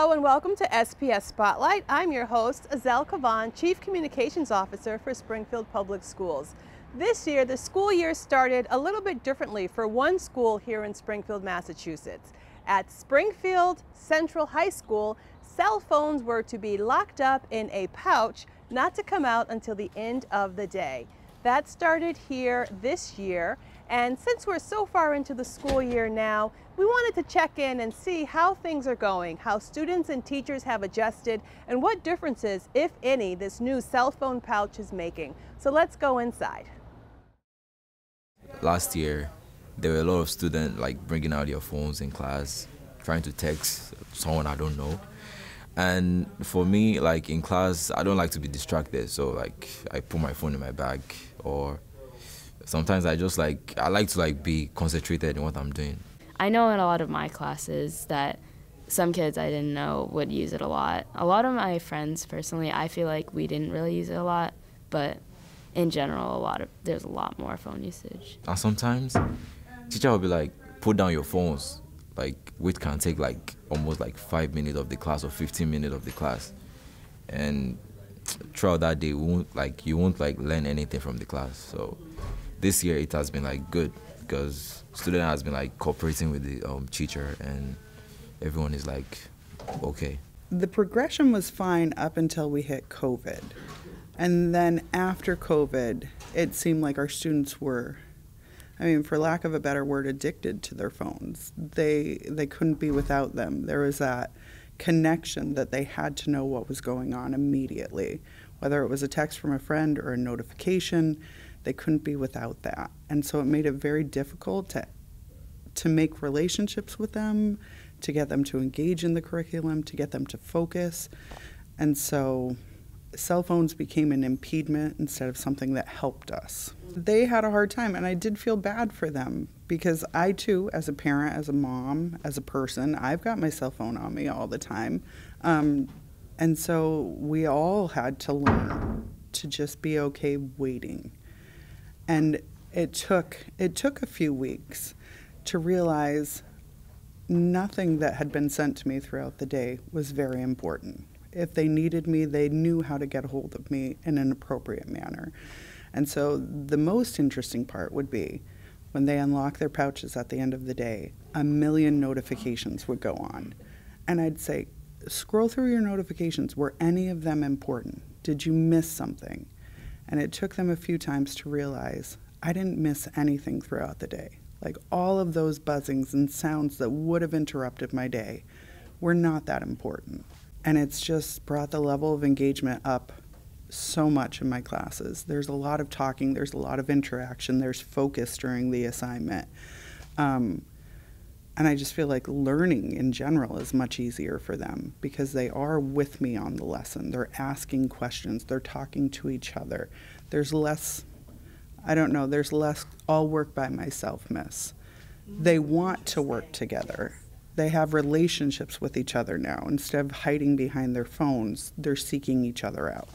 Hello and welcome to SPS Spotlight. I'm your host, Azell Cavaan, Chief Communications Officer for Springfield Public Schools. This year, the school year started a little bit differently for one school here in Springfield, Massachusetts. At Springfield Central High School, cell phones were to be locked up in a pouch, not to come out until the end of the day. That started here this year, and since we're so far into the school year now, we wanted to check in and see how things are going, how students and teachers have adjusted, and what differences, if any, this new cell phone pouch is making. So let's go inside. Last year, there were a lot of students like bringing out their phones in class, trying to text someone I don't know. And for me, like in class, I don't like to be distracted. So like I put my phone in my bag or sometimes I just like I like to like be concentrated in what I'm doing. I know in a lot of my classes that some kids I didn't know would use it a lot. A lot of my friends personally, I feel like we didn't really use it a lot, but in general, a lot of there's a lot more phone usage. And sometimes teacher will be like, put down your phones. Like which can take like almost like five minutes of the class or 15 minutes of the class, and throughout that day, we won't like you won't like learn anything from the class. So this year it has been like good because student has been like cooperating with the um, teacher and everyone is like okay. The progression was fine up until we hit COVID. And then after COVID, it seemed like our students were I mean, for lack of a better word, addicted to their phones. They they couldn't be without them. There was that connection that they had to know what was going on immediately, whether it was a text from a friend or a notification. They couldn't be without that, and so it made it very difficult to to make relationships with them, to get them to engage in the curriculum, to get them to focus, and so cell phones became an impediment instead of something that helped us. They had a hard time, and I did feel bad for them because I, too, as a parent, as a mom, as a person, I've got my cell phone on me all the time. Um, and so we all had to learn to just be okay waiting. And it took it took a few weeks to realize nothing that had been sent to me throughout the day was very important if they needed me, they knew how to get a hold of me in an appropriate manner. And so the most interesting part would be when they unlock their pouches at the end of the day, a million notifications would go on. And I'd say, scroll through your notifications. Were any of them important? Did you miss something? And it took them a few times to realize I didn't miss anything throughout the day. Like all of those buzzings and sounds that would have interrupted my day were not that important and it's just brought the level of engagement up so much in my classes. There's a lot of talking, there's a lot of interaction, there's focus during the assignment. Um, and I just feel like learning in general is much easier for them because they are with me on the lesson. They're asking questions, they're talking to each other. There's less, I don't know, there's less all work by myself, miss. They want to work together they have relationships with each other now. Instead of hiding behind their phones, they're seeking each other out.